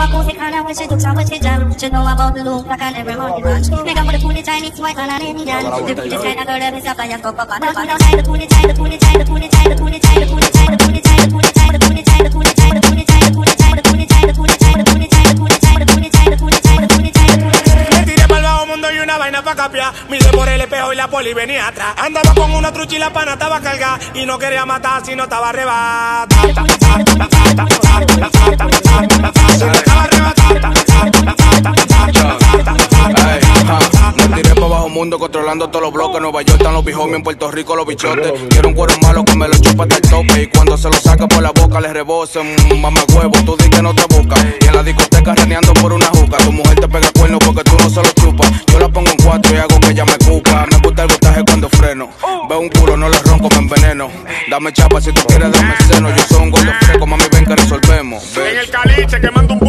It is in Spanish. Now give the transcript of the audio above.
some know about the like. Make up for the Chinese white on. The girl go the the the the the the the the the the the the the the the the the the. Me tiré para el bajo mundo y una vaina pa' capiar. Mide por el espejo y la poli venía atrás. Andaba con una trucha y la pana estaba cargada. Y no quería matar si no estaba arrebatada. Tiré para bajo mundo controlando todos los bloques. Nueva York están los bijomis, en Puerto Rico los bichotes. Quiero un cuero malo que me lo chupa hasta el tope. Y cuando se lo saca por la boca le rebocen. Mamá huevo, tú di que no te. Y en la discoteca reneando por una juca. Tu mujer te pega cuerno porque tú no se lo chupas. Yo la pongo en cuatro y hago que ella me cuca. Me gusta el gustaje cuando freno. Veo un culo, no le ronco, me enveneno. Dame chapa si tú quieres, dame seno. Yo soy un gordo fresco, mami, ven que resolvemos. En Ven. el caliche quemando un